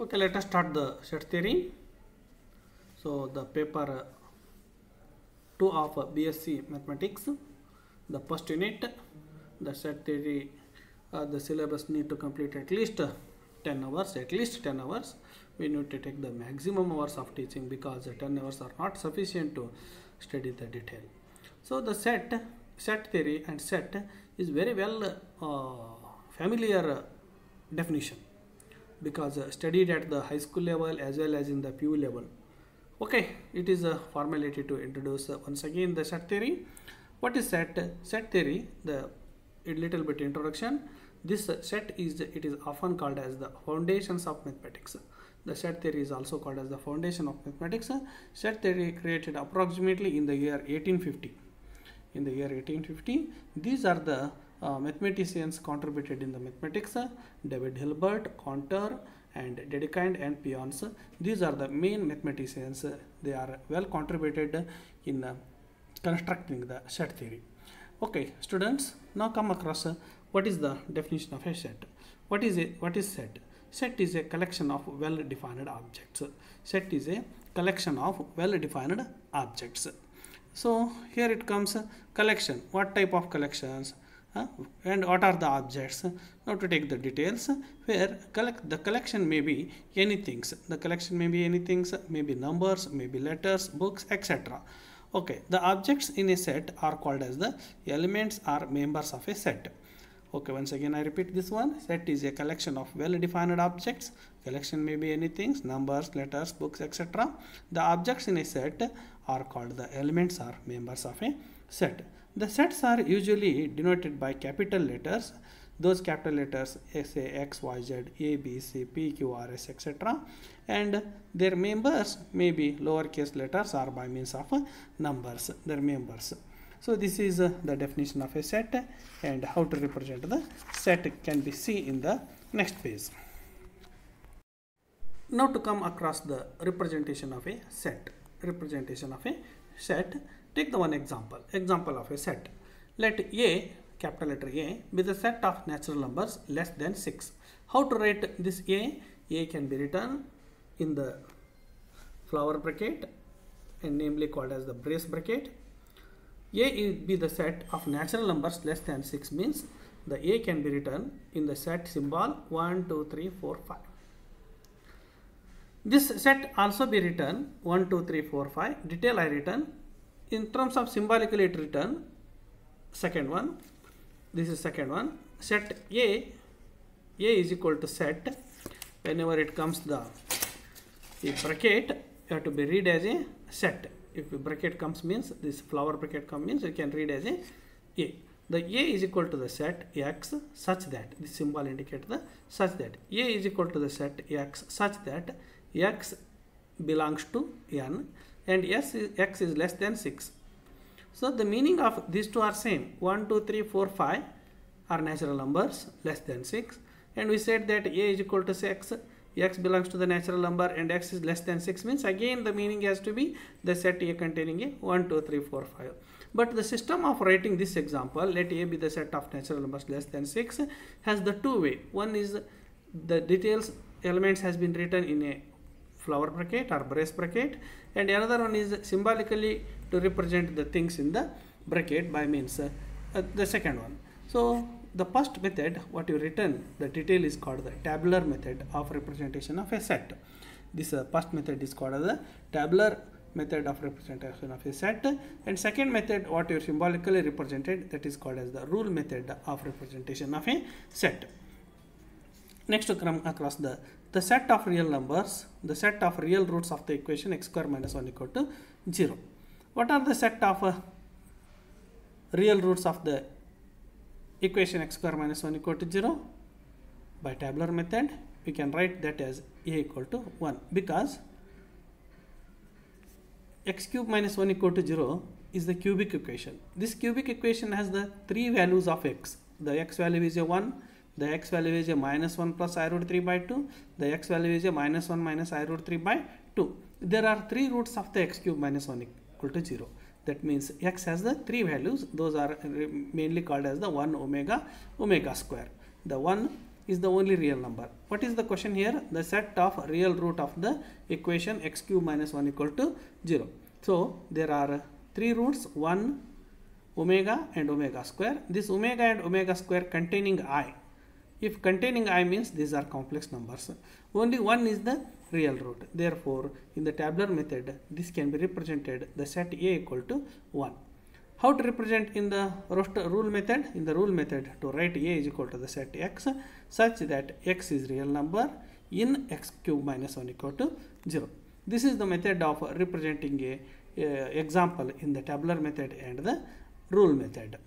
Okay, let us start the set theory. So the paper uh, 2 of BSc Mathematics, the first unit, the set theory, uh, the syllabus need to complete at least uh, 10 hours, at least 10 hours. We need to take the maximum hours of teaching because uh, 10 hours are not sufficient to study the detail. So the set, set theory and set is very well uh, familiar definition because uh, studied at the high school level as well as in the PU level. Okay, it is a formality to introduce uh, once again the set theory. What is set? Set theory, the a little bit introduction. This uh, set is it is often called as the foundations of mathematics. The set theory is also called as the foundation of mathematics. Set theory created approximately in the year 1850. In the year 1850, these are the mathematicians contributed in the mathematics uh, David Hilbert, Cantor, and Dedekind and Peano's. These are the main mathematicians. uh, They are well contributed in uh, constructing the set theory. Okay, students, now come across uh, what is the definition of a set. What is it? What is set? Set is a collection of well-defined objects. Set is a collection of well-defined objects. So here it comes uh, collection. What type of collections? Uh, and what are the objects? Now to take the details where collect the collection may be anything the collection may be any anything maybe numbers maybe letters books etc okay the objects in a set are called as the elements or members of a set. Okay once again i repeat this one. Set is a collection of well defined objects. Collection may be anything numbers letters books etc the objects in a set are called the elements or members of a set the sets are usually denoted by capital letters. Those capital letters say X, Y, Z, A, B, C, P, Q, R, S, etc. And their members may be lowercase letters or by means of numbers, their members. So this is the definition of a set and how to represent the set can be seen in the next page. Now to come across the representation of a set. Representation of a set Take the one example, example of a set. Let A, capital letter A, be the set of natural numbers less than 6. How to write this A? A can be written in the flower bracket and namely called as the brace bracket. A be the set of natural numbers less than 6 means the A can be written in the set symbol 1, 2, 3, 4, 5. This set also be written 1, 2, 3, 4, 5. Detail I written in terms of symbolically it written second one this is second one. Set a a is equal to set. Whenever it comes the, the bracket you have to be read as a set. If the bracket comes means this flower bracket comes means you can read as a a. The a is equal to the set x such that this symbol indicates the such that. A is equal to the set x such that x belongs to n and s is, x is less than 6. So the meaning of these two are same 1, 2, 3, 4, 5 are natural numbers less than 6 and we said that a is equal to 6 x belongs to the natural number and x is less than 6 means again the meaning has to be the set a containing a 1, 2, 3, 4, 5. But the system of writing this example let a be the set of natural numbers less than 6 has the two way. One is the details elements has been written in a flower bracket or brace bracket and another one is symbolically to represent the things in the bracket by means uh, the second one. So the first method what you written the detail is called the tabular method of representation of a set. This uh, first method is called the tabular method of representation of a set and second method what you symbolically represented that is called as the rule method of representation of a set. Next to come across the the set of real numbers, the set of real roots of the equation x square minus 1 equal to 0. What are the set of uh, real roots of the equation x square minus 1 equal to 0? By tabular method, we can write that as a equal to 1 because x cube minus 1 equal to 0 is the cubic equation. This cubic equation has the three values of x. The x value is a 1, the x value is a minus 1 plus i root 3 by 2 the x value is a minus 1 minus i root 3 by 2 there are three roots of the x cube minus 1 equal to 0 that means x has the three values those are uh, mainly called as the 1 omega omega square the 1 is the only real number. What is the question here? The set of real root of the equation x cube minus 1 equal to 0. So there are three roots 1 omega and omega square. This omega and omega square containing i. If containing i means these are complex numbers. Only one is the real root. Therefore, in the tabular method, this can be represented the set a equal to 1. How to represent in the rule method? In the rule method, to write a is equal to the set x such that x is real number in x cube minus 1 equal to 0. This is the method of representing a, a example in the tabular method and the rule method.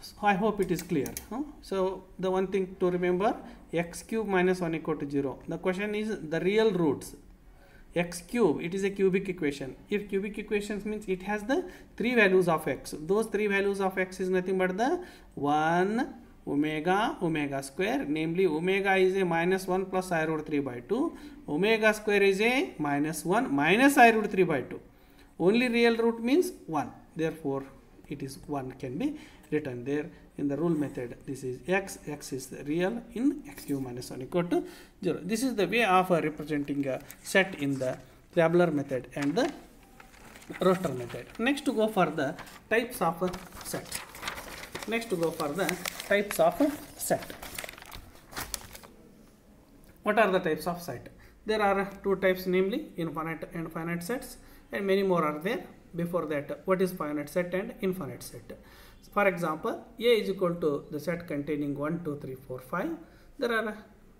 So I hope it is clear. huh? So the one thing to remember x cube minus 1 equal to 0. The question is the real roots x cube it is a cubic equation if cubic equations means it has the three values of x those three values of x is nothing but the 1 omega omega square namely omega is a minus 1 plus i root 3 by 2 omega square is a minus 1 minus i root 3 by 2 only real root means 1 therefore it is 1 can be written there. In the rule method this is x x is real in x cube minus 1 equal to 0 this is the way of uh, representing a set in the tabular method and the roster method. Next to go for the types of uh, set. Next to go for the types of uh, set. What are the types of set? There are uh, two types namely infinite and finite sets and many more are there before that what is finite set and infinite set? For example a is equal to the set containing 1 2 3 4 5 there are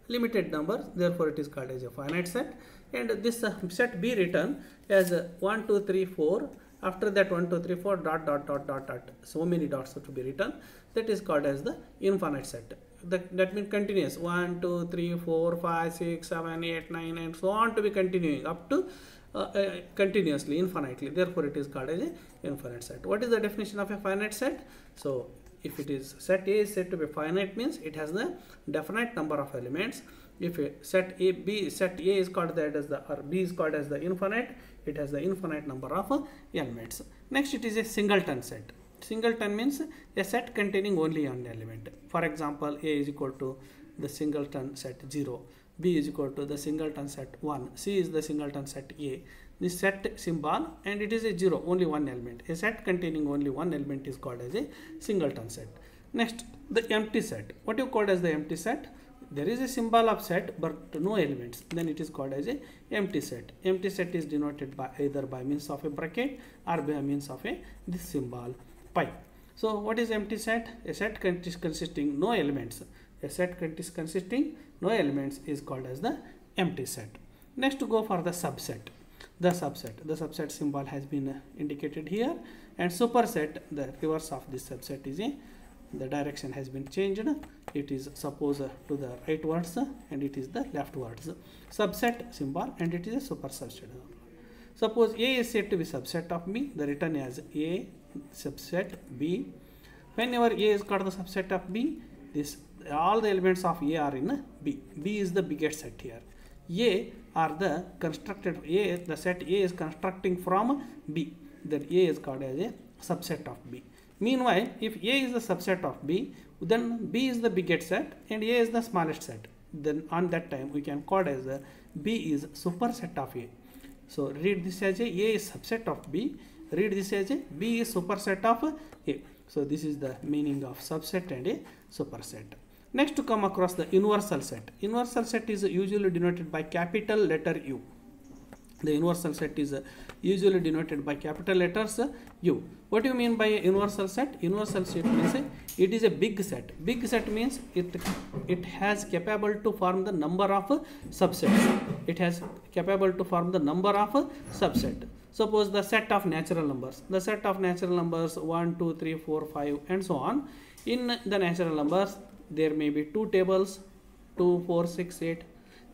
limited numbers therefore it is called as a finite set. And this uh, set be written as uh, 1 2 3 4 after that 1 2 3 4 dot dot dot dot dot. So many dots to be written. That is called as the infinite set. That, that means continuous. 1 2 3 4 5 6 7 8 9 and so on to be continuing up to uh, uh, continuously infinitely. Therefore it is called as a infinite set. What is the definition of a finite set? So if it is set a is said to be finite means it has the definite number of elements. If a set a b set a is called that as the or b is called as the infinite it has the infinite number of elements. Next it is a singleton set. Singleton means a set containing only one element. For example a is equal to the singleton set 0 b is equal to the singleton set 1 c is the singleton set a. This set symbol and it is a 0 only one element. A set containing only one element is called as a singleton set. Next the empty set. What you called as the empty set? There is a symbol of set but no elements. Then it is called as a empty set. Empty set is denoted by either by means of a bracket or by means of a this symbol phi. So what is empty set? A set consist- consisting no elements a set consist- consisting no elements is called as the empty set. Next to go for the subset. The subset. The subset symbol has been indicated here. And superset the reverse of this subset is a the direction has been changed. It is suppose to the rightwards and it is the leftwards. Subset symbol and it is a super subset suppose a is said to be subset of b the written as a subset b. Whenever a is called the subset of b this all the elements of a are in b. B is the biggest set here. A are the constructed a the set a is constructing from b. That a is called as a subset of b. Meanwhile if a is the subset of b then b is the biggest set and a is the smallest set. Then on that time we can call as a b is superset of a. So read this as a a is subset of b. Read this as a b is superset of a. So this is the meaning of subset and a superset next to come across the universal set. Universal set is usually denoted by capital letter u. The universal set is usually denoted by capital letters u. What do you mean by a universal set? Universal set means it is a big set. Big set means it it has capable to form the number of subsets. It has capable to form the number of subset. Suppose the set of natural numbers. The set of natural numbers 1 2 3 4 5 and so on. In the natural numbers there may be two tables 2 4 6 8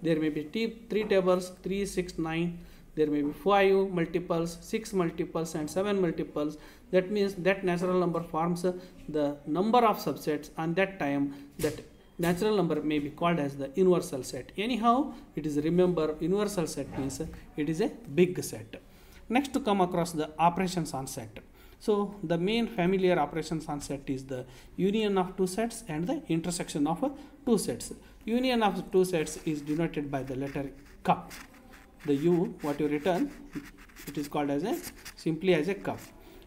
there may be three tables 3 6 9 there may be 5 multiples 6 multiples and 7 multiples. That means that natural number forms the number of subsets and that time that natural number may be called as the universal set. Anyhow it is remember universal set means it is a big set. Next to come across the operations on set So the main familiar operations on set is the union of two sets and the intersection of two sets. Union of two sets is denoted by the letter cup. The U what you return it is called as a simply as a cup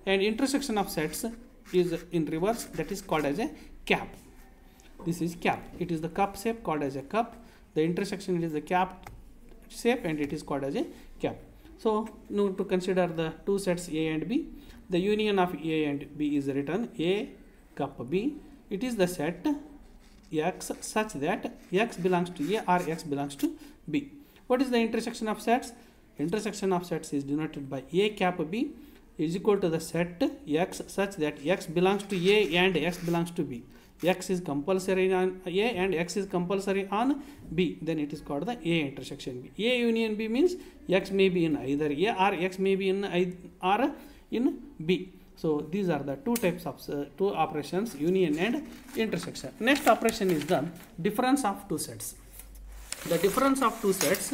and intersection of sets is in reverse that is called as a cap. This is cap. It is the cup shape called as a cup. The intersection is the cap shape and it is called as a cap. So now to consider the two sets A and B, the union of A and B is written A cup B. It is the set X such that X belongs to A or X belongs to B. What is the intersection of sets? Intersection of sets is denoted by A cap B is equal to the set X such that X belongs to A and X belongs to B. X is compulsory on A and X is compulsory on B. Then it is called the A intersection B. A union B means X may be in either A or X may be in I or in B. So these are the two types of uh, two operations union and intersection. Next operation is the difference of two sets. The difference of two sets,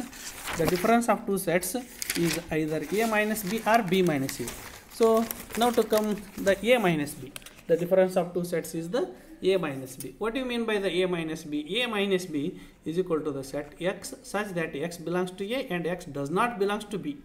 the difference of two sets is either A minus B or B minus A. So now to come the A minus B. The difference of two sets is the A minus B. What do you mean by the A minus B? A minus B is equal to the set X such that X belongs to A and X does not belongs to B.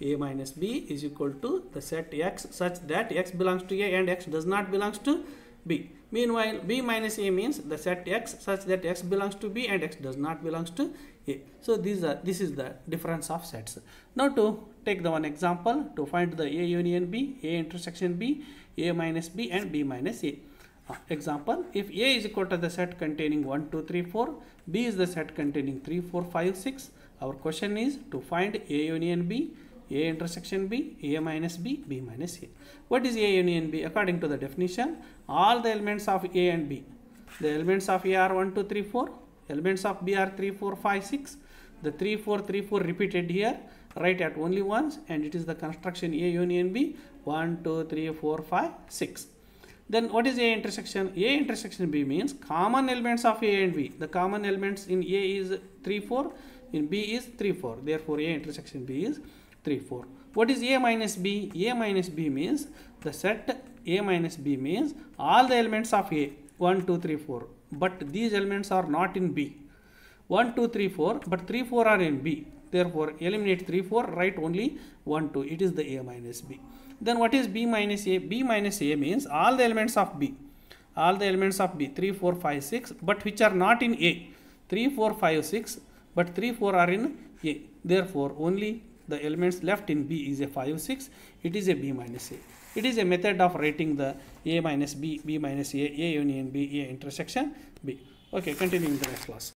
A minus B is equal to the set X such that X belongs to A and X does not belongs to B. Meanwhile, B minus A means the set X such that X belongs to B and X does not belongs to A. So these are this is the difference of sets. Now to take the one example to find the A union B, A intersection B, A minus B and B minus A. Uh, example, if A is equal to the set containing 1, 2, 3, 4, B is the set containing 3, 4, 5, 6. Our question is to find A union B, A intersection B, A minus B, B minus A. What is A union B? According to the definition, all the elements of A and B. The elements of A are 1, 2, 3, 4. Elements of B are 3, 4, 5, 6. The 3, 4, 3, 4 repeated here. Write at only once and it is the construction A union B 1, 2, 3, 4, 5, 6. Then what is A intersection? A intersection B means common elements of A and B. The common elements in A is 3, 4, in B is 3, 4. Therefore, A intersection B is 3, 4. What is A minus B? A minus B means the set A minus B means all the elements of A 1, 2, 3, 4. But these elements are not in B. 1, 2, 3, 4, but 3, 4 are in B. Therefore, eliminate 3, 4, write only 1, 2. It is the A minus B. Then what is B minus A? B minus A means all the elements of B. All the elements of B 3, 4, 5, 6, but which are not in A. 3, 4, 5, 6, but 3, 4 are in A. Therefore, only the elements left in B is a 5, 6. It is a B minus A. It is a method of writing the A minus B, B minus A, A union B, A intersection B. Okay, continuing the next class.